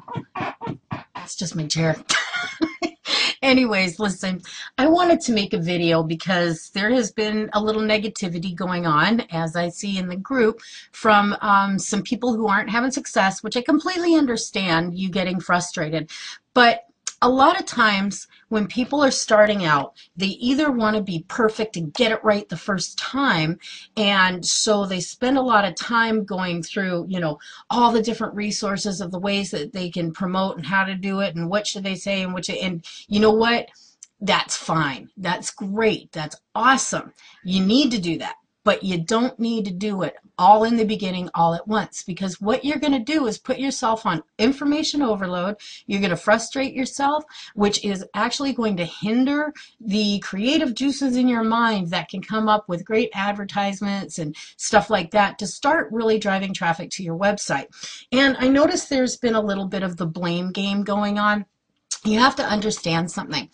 down. It's just my chair. Anyways, listen, I wanted to make a video because there has been a little negativity going on, as I see in the group, from um, some people who aren't having success, which I completely understand you getting frustrated. But a lot of times when people are starting out, they either want to be perfect and get it right the first time, and so they spend a lot of time going through, you know, all the different resources of the ways that they can promote and how to do it and what should they say and which and you know what? That's fine. That's great. That's awesome. You need to do that but you don't need to do it all in the beginning all at once because what you're going to do is put yourself on information overload. You're going to frustrate yourself which is actually going to hinder the creative juices in your mind that can come up with great advertisements and stuff like that to start really driving traffic to your website. And i noticed there's been a little bit of the blame game going on. You have to understand something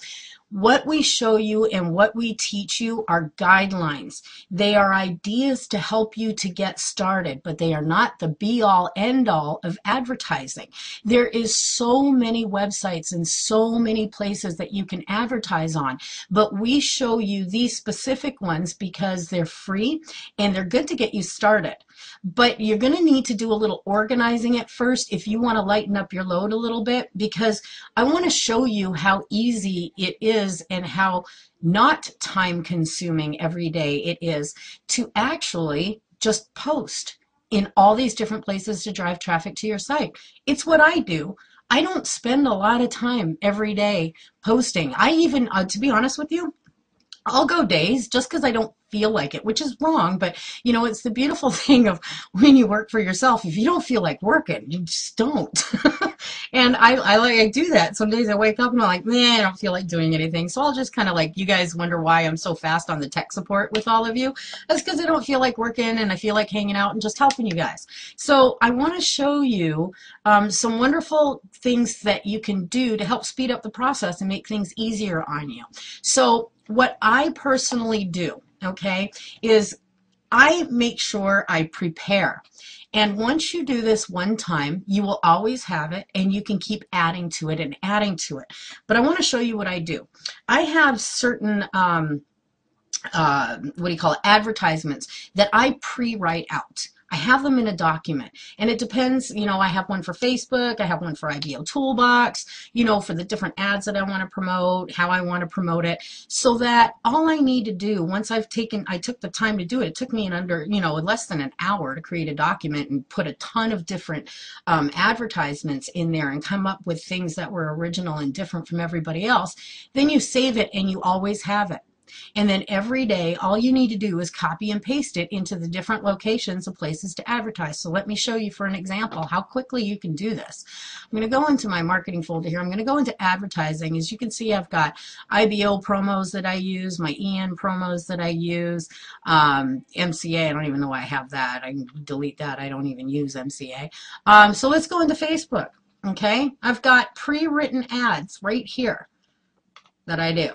what we show you and what we teach you are guidelines. They are ideas to help you to get started, but they are not the be all end all of advertising. There is so many websites and so many places that you can advertise on, but we show you these specific ones because they're free and they're good to get you started. But you're going to need to do a little organizing at first if you want to lighten up your load a little bit because I want to show you how easy it is and how not time consuming every day it is to actually just post in all these different places to drive traffic to your site. It's what I do. I don't spend a lot of time every day posting. I even, uh, to be honest with you, I'll go days just because I don't feel like it, which is wrong. But you know, it's the beautiful thing of when you work for yourself. If you don't feel like working, you just don't. and I, I like I do that. Some days I wake up and I'm like, man, I don't feel like doing anything. So I'll just kind of like you guys wonder why I'm so fast on the tech support with all of you. That's because I don't feel like working and I feel like hanging out and just helping you guys. So I want to show you um, some wonderful things that you can do to help speed up the process and make things easier on you. So what I personally do okay, is I make sure I prepare. And once you do this one time, you will always have it and you can keep adding to it and adding to it. But I want to show you what I do. I have certain, um, uh, what do you call it, advertisements that I pre-write out. I have them in a document. And it depends, you know, I have one for Facebook, I have one for IBO Toolbox, you know, for the different ads that I want to promote, how I want to promote it, so that all I need to do, once I've taken, I took the time to do it, it took me in under, you know, less than an hour to create a document and put a ton of different um, advertisements in there and come up with things that were original and different from everybody else, then you save it and you always have it. And then every day, all you need to do is copy and paste it into the different locations of places to advertise. So let me show you for an example how quickly you can do this. I'm going to go into my marketing folder here. I'm going to go into advertising. As you can see, I've got IBO promos that I use, my EN promos that I use, um, MCA. I don't even know why I have that. I can delete that. I don't even use MCA. Um, so let's go into Facebook. Okay, I've got pre-written ads right here that I do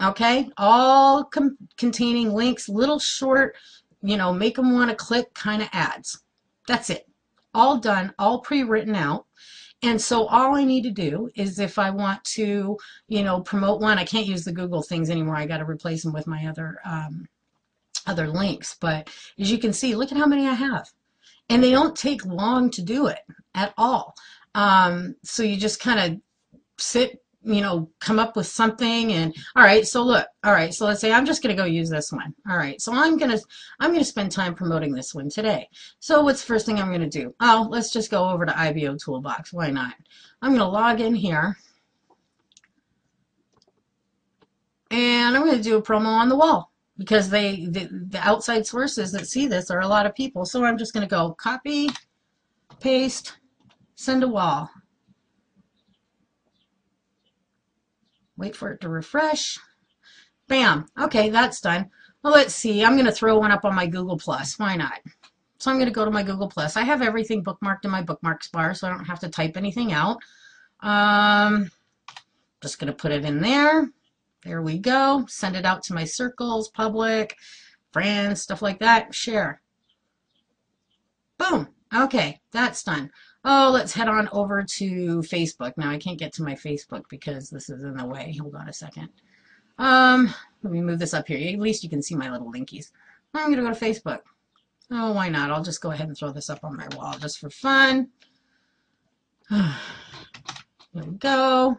okay? All containing links little short you know make them want to click kind of ads. That's it. All done all pre-written out. And so all I need to do is if I want to you know promote one I can't use the Google things anymore I got to replace them with my other um, other links. But as you can see look at how many I have. And they don't take long to do it at all. Um, so you just kind of sit you know, come up with something and all right, so look, all right, so let's say I'm just going to go use this one. All right, so I'm going to I'm going to spend time promoting this one today. So what's the first thing I'm going to do? Oh, let's just go over to IBO Toolbox. Why not? I'm going to log in here. And I'm going to do a promo on the wall because they the, the outside sources that see this are a lot of people. So I'm just going to go copy, paste, send a wall. Wait for it to refresh. Bam. Okay, that's done. Well, let's see. I'm going to throw one up on my Google Plus. Why not? So I'm going to go to my Google Plus. I have everything bookmarked in my bookmarks bar, so I don't have to type anything out. Um, just going to put it in there. There we go. Send it out to my circles, public, friends, stuff like that. Share. Boom. Okay, that's done. Oh, let's head on over to Facebook. Now I can't get to my Facebook because this is in the way. Hold on a second. Um, let me move this up here. At least you can see my little linkies. I'm going to go to Facebook. Oh, why not? I'll just go ahead and throw this up on my wall just for fun. There we go.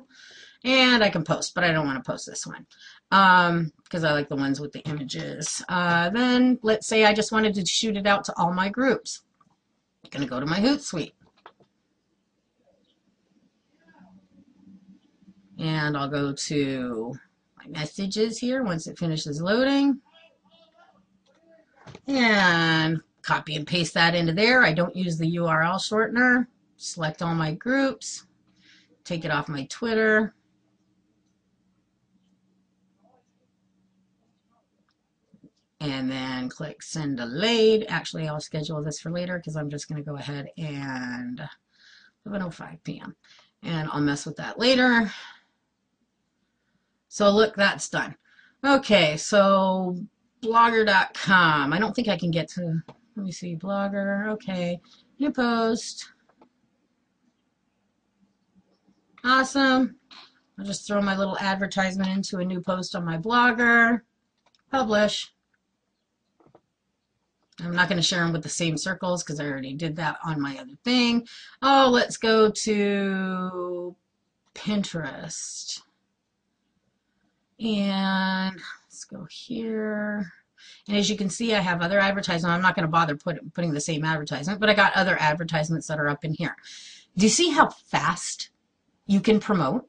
And I can post, but I don't want to post this one because um, I like the ones with the images. Uh, then let's say I just wanted to shoot it out to all my groups. I'm going to go to my Hootsuite. And I'll go to my messages here once it finishes loading. And copy and paste that into there. I don't use the URL shortener. Select all my groups. Take it off my Twitter. and then click send delayed. Actually, I'll schedule this for later because I'm just going to go ahead and 11.05 p.m. And I'll mess with that later. So look, that's done. Okay, so blogger.com. I don't think I can get to, let me see, blogger. Okay, new post. Awesome. I'll just throw my little advertisement into a new post on my blogger. Publish. I'm not going to share them with the same circles because I already did that on my other thing. Oh, let's go to Pinterest. And let's go here. And as you can see, I have other advertisements. I'm not going to bother put, putting the same advertisement, but I got other advertisements that are up in here. Do you see how fast you can promote?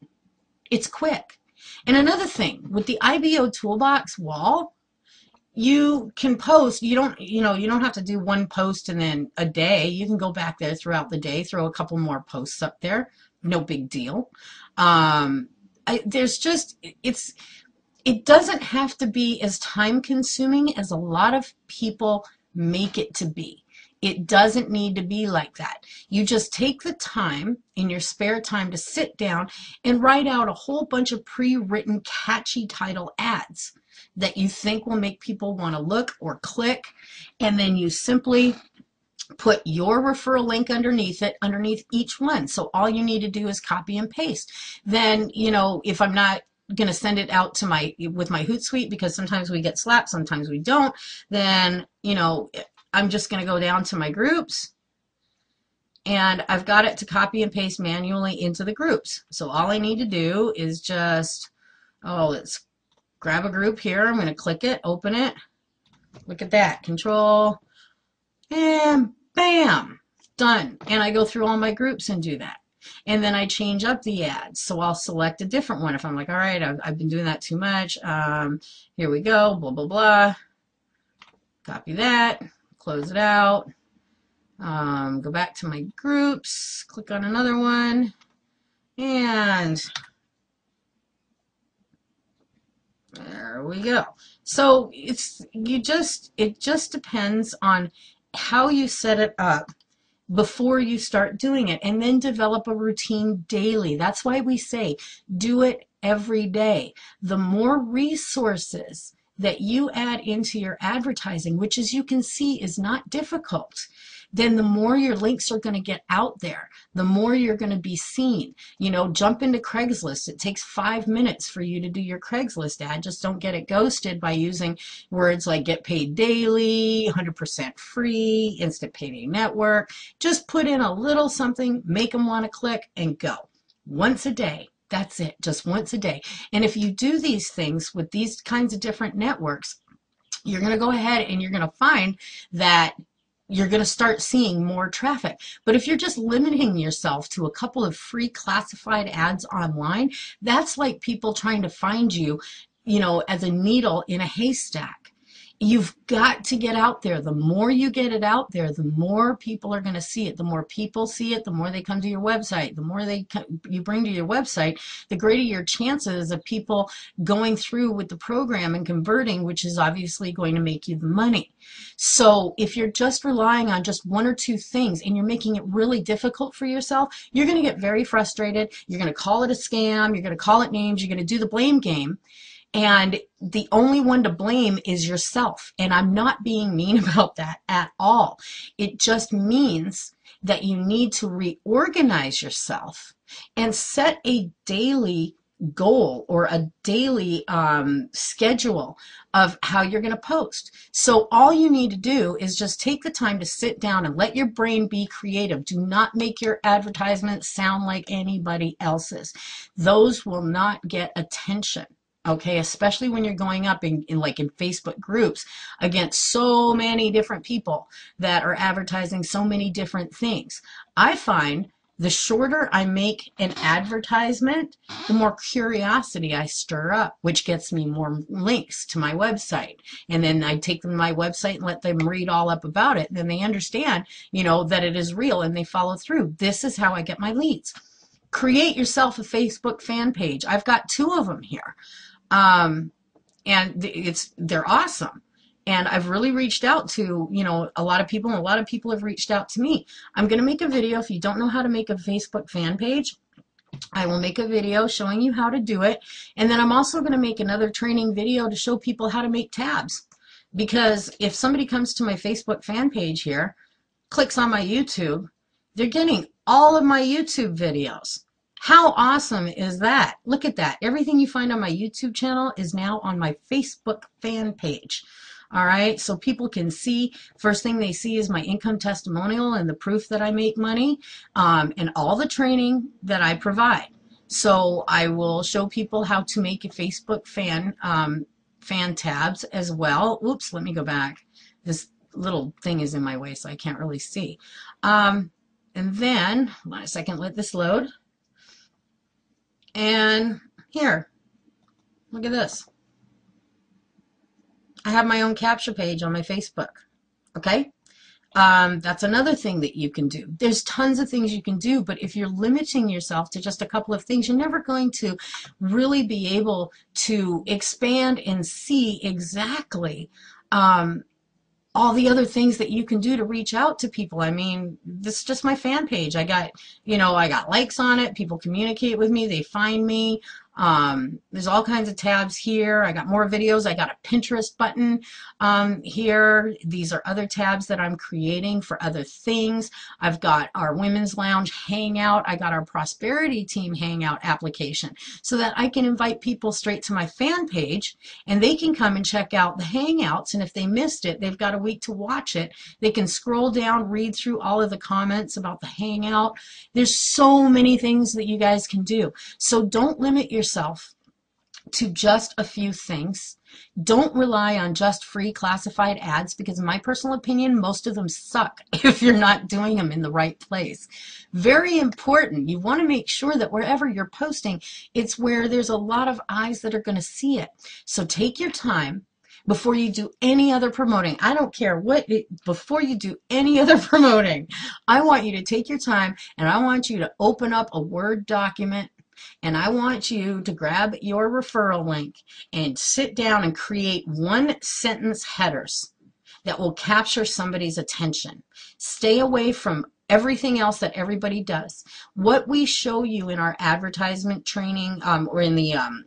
It's quick. And another thing, with the IBO Toolbox wall, you can post you don't you know you don't have to do one post and then a day you can go back there throughout the day throw a couple more posts up there no big deal um, I, there's just it's it doesn't have to be as time consuming as a lot of people make it to be it doesn't need to be like that. You just take the time in your spare time to sit down and write out a whole bunch of pre-written catchy title ads that you think will make people want to look or click. And then you simply put your referral link underneath it, underneath each one. So all you need to do is copy and paste. Then, you know, if I'm not going to send it out to my with my Hootsuite because sometimes we get slapped, sometimes we don't, then, you know, I'm just going to go down to my groups and I've got it to copy and paste manually into the groups. So all I need to do is just, oh, let's grab a group here. I'm going to click it, open it. Look at that. Control. And bam. Done. And I go through all my groups and do that. And then I change up the ads. So I'll select a different one. If I'm like, all right, I've, I've been doing that too much. Um, here we go. Blah, blah, blah. Copy that. Close it out. Um, go back to my groups. Click on another one. And There we go. So it's you just it just depends on how you set it up before you start doing it and then develop a routine daily. That's why we say do it every day. The more resources that you add into your advertising, which as you can see is not difficult, then the more your links are going to get out there, the more you're going to be seen. You know, jump into Craigslist. It takes five minutes for you to do your Craigslist ad. Just don't get it ghosted by using words like get paid daily, 100% free, instant payday network. Just put in a little something, make them want to click, and go. Once a day, that's it, just once a day. And if you do these things with these kinds of different networks, you're going to go ahead and you're going to find that you're going to start seeing more traffic. But if you're just limiting yourself to a couple of free classified ads online, that's like people trying to find you, you know, as a needle in a haystack. You've got to get out there. The more you get it out there, the more people are going to see it. The more people see it, the more they come to your website. The more they you bring to your website, the greater your chances of people going through with the program and converting, which is obviously going to make you the money. So if you're just relying on just one or two things and you're making it really difficult for yourself, you're going to get very frustrated. You're going to call it a scam. You're going to call it names. You're going to do the blame game And the only one to blame is yourself. And I'm not being mean about that at all. It just means that you need to reorganize yourself and set a daily goal or a daily um, schedule of how you're going to post. So all you need to do is just take the time to sit down and let your brain be creative. Do not make your advertisements sound like anybody else's. Those will not get attention okay especially when you're going up in, in, like in facebook groups against so many different people that are advertising so many different things i find the shorter I make an advertisement, the more curiosity I stir up, which gets me more links to my website. And then I take them to my website and let them read all up about it. And then they understand, you know, that it is real and they follow through. This is how I get my leads. Create yourself a Facebook fan page. I've got two of them here. Um, and it's they're awesome and I've really reached out to, you know, a lot of people and a lot of people have reached out to me. I'm going to make a video if you don't know how to make a Facebook fan page. I will make a video showing you how to do it. And then I'm also going to make another training video to show people how to make tabs. Because if somebody comes to my Facebook fan page here, clicks on my YouTube, they're getting all of my YouTube videos. How awesome is that? Look at that. Everything you find on my YouTube channel is now on my Facebook fan page. All right, so people can see. First thing they see is my income testimonial and the proof that I make money um, and all the training that I provide. So I will show people how to make a Facebook fan um, fan tabs as well. Oops, let me go back. This little thing is in my way, so I can't really see. Um, and then, hold on a second, let this load. And here, look at this. I have my own capture page on my Facebook. Okay? Um, that's another thing that you can do. There's tons of things you can do, but if you're limiting yourself to just a couple of things, you're never going to really be able to expand and see exactly um, all the other things that you can do to reach out to people. I mean, this is just my fan page. I got, you know, I got likes on it. People communicate with me. They find me. Um, there's all kinds of tabs here. I got more videos. I got a Pinterest button um, here. These are other tabs that I'm creating for other things. I've got our Women's Lounge Hangout. I got our Prosperity Team Hangout application so that I can invite people straight to my fan page and they can come and check out the Hangouts. And if they missed it, they've got a week to watch it. They can scroll down, read through all of the comments about the Hangout. There's so many things that you guys can do. So don't limit your yourself to just a few things. Don't rely on just free classified ads because in my personal opinion, most of them suck if you're not doing them in the right place. Very important. You want to make sure that wherever you're posting, it's where there's a lot of eyes that are going to see it. So take your time before you do any other promoting. I don't care what, it, before you do any other promoting, I want you to take your time and I want you to open up a Word document and I want you to grab your referral link and sit down and create one sentence headers that will capture somebody's attention. Stay away from everything else that everybody does. What we show you in our advertisement training um, or in the um,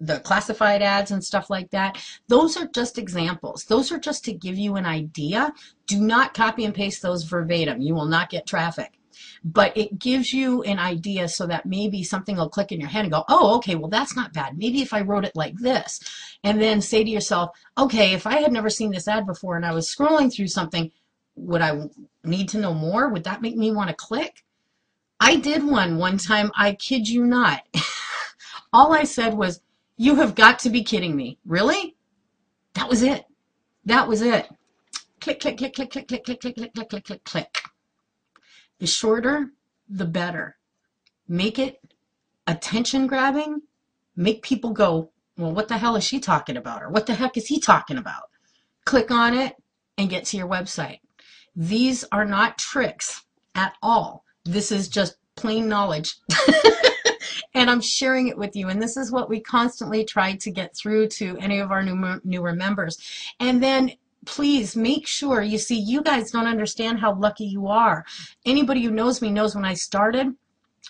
the classified ads and stuff like that, those are just examples. Those are just to give you an idea. Do not copy and paste those verbatim. You will not get traffic but it gives you an idea so that maybe something will click in your head and go, oh, okay, well, that's not bad. Maybe if I wrote it like this, and then say to yourself, okay, if I had never seen this ad before and I was scrolling through something, would I need to know more? Would that make me want to click? I did one one time, I kid you not. All I said was, you have got to be kidding me. Really? That was it. That was it. Click, click, click, click, click, click, click, click, click, click, click, click, click. The shorter, the better. Make it attention grabbing. Make people go, well, what the hell is she talking about? Or what the heck is he talking about? Click on it and get to your website. These are not tricks at all. This is just plain knowledge. and I'm sharing it with you. And this is what we constantly try to get through to any of our new, newer members. And then please make sure you see you guys don't understand how lucky you are anybody who knows me knows when i started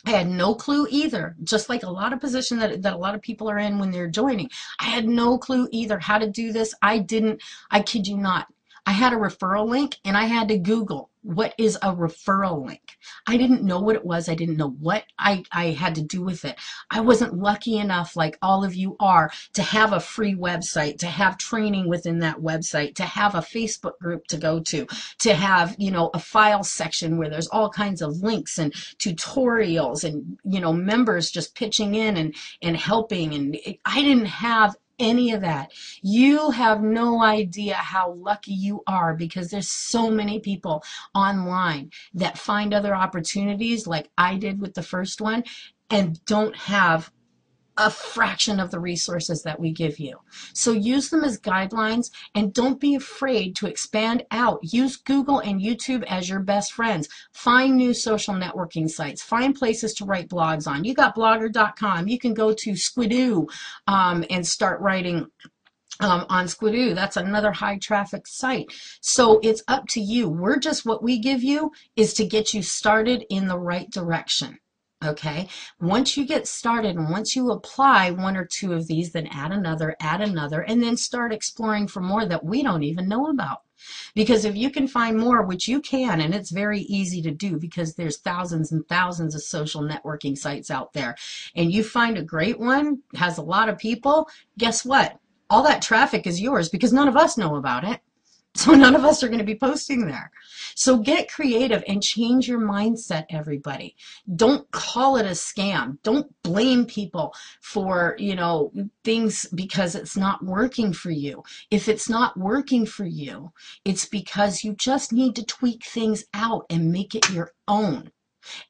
I had no clue either, just like a lot of position that, that a lot of people are in when they're joining. I had no clue either how to do this. I didn't, I kid you not. I had a referral link and I had to Google what is a referral link. I didn't know what it was. I didn't know what I, I had to do with it. I wasn't lucky enough, like all of you are, to have a free website, to have training within that website, to have a Facebook group to go to, to have, you know, a file section where there's all kinds of links and tutorials and, you know, members just pitching in and, and helping. And it, I didn't have any of that. You have no idea how lucky you are because there's so many people online that find other opportunities like I did with the first one and don't have a fraction of the resources that we give you. So use them as guidelines and don't be afraid to expand out. Use Google and YouTube as your best friends. Find new social networking sites. Find places to write blogs on. You got blogger.com. You can go to Squidoo um, and start writing um, on Squidoo. That's another high traffic site. So it's up to you. We're just what we give you is to get you started in the right direction. Okay, once you get started and once you apply one or two of these, then add another, add another, and then start exploring for more that we don't even know about. Because if you can find more, which you can, and it's very easy to do because there's thousands and thousands of social networking sites out there, and you find a great one, has a lot of people, guess what? All that traffic is yours because none of us know about it. So none of us are going to be posting there. So get creative and change your mindset, everybody. Don't call it a scam. Don't blame people for, you know, things because it's not working for you. If it's not working for you, it's because you just need to tweak things out and make it your own.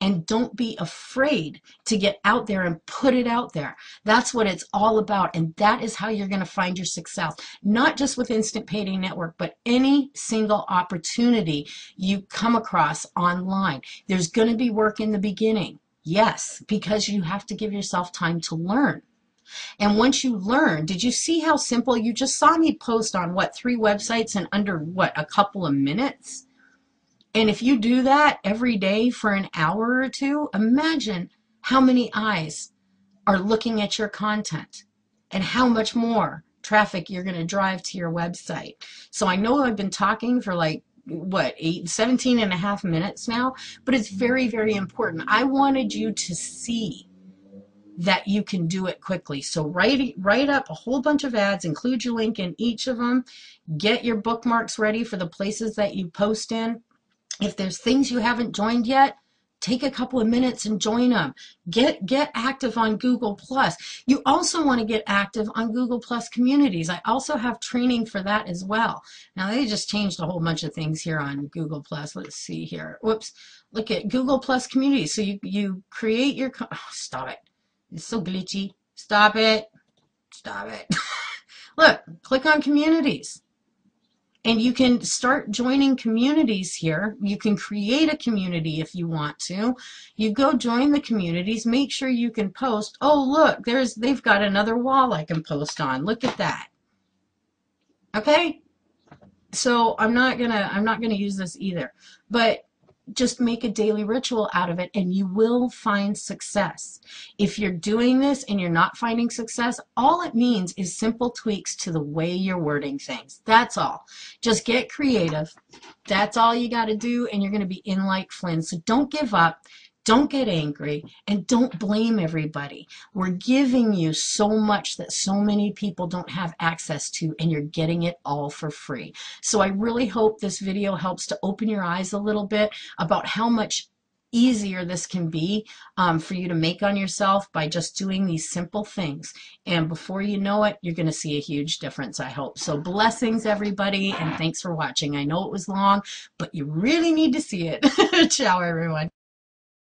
And don't be afraid to get out there and put it out there. That's what it's all about. And that is how you're going to find your success. Not just with Instant Payday Network, but any single opportunity you come across online. There's going to be work in the beginning. Yes, because you have to give yourself time to learn. And once you learn, did you see how simple you just saw me post on what three websites in under what a couple of minutes? And if you do that every day for an hour or two, imagine how many eyes are looking at your content and how much more traffic you're going to drive to your website. So I know I've been talking for like what eight 17 and a half minutes now but it's very very important i wanted you to see that you can do it quickly so write write up a whole bunch of ads include your link in each of them get your bookmarks ready for the places that you post in if there's things you haven't joined yet, take a couple of minutes and join them. Get get active on Google Plus. You also want to get active on Google Plus communities. I also have training for that as well. Now they just changed a whole bunch of things here on Google Plus. Let's see here. Whoops. Look at Google Plus communities. So you you create your oh, stop it. It's so glitchy. Stop it. Stop it. Look, click on communities and you can start joining communities here. You can create a community if you want to. You go join the communities, make sure you can post. Oh, look, there's they've got another wall I can post on. Look at that. Okay? So I'm not gonna I'm not gonna use this either. But just make a daily ritual out of it and you will find success. If you're doing this and you're not finding success, all it means is simple tweaks to the way you're wording things. That's all. Just get creative. That's all you got to do and you're going to be in like Flynn. So don't give up. Don't get angry and don't blame everybody. We're giving you so much that so many people don't have access to and you're getting it all for free. So I really hope this video helps to open your eyes a little bit about how much easier this can be um, for you to make on yourself by just doing these simple things. And before you know it, you're going to see a huge difference, I hope. So blessings, everybody, and thanks for watching. I know it was long, but you really need to see it. Ciao, everyone.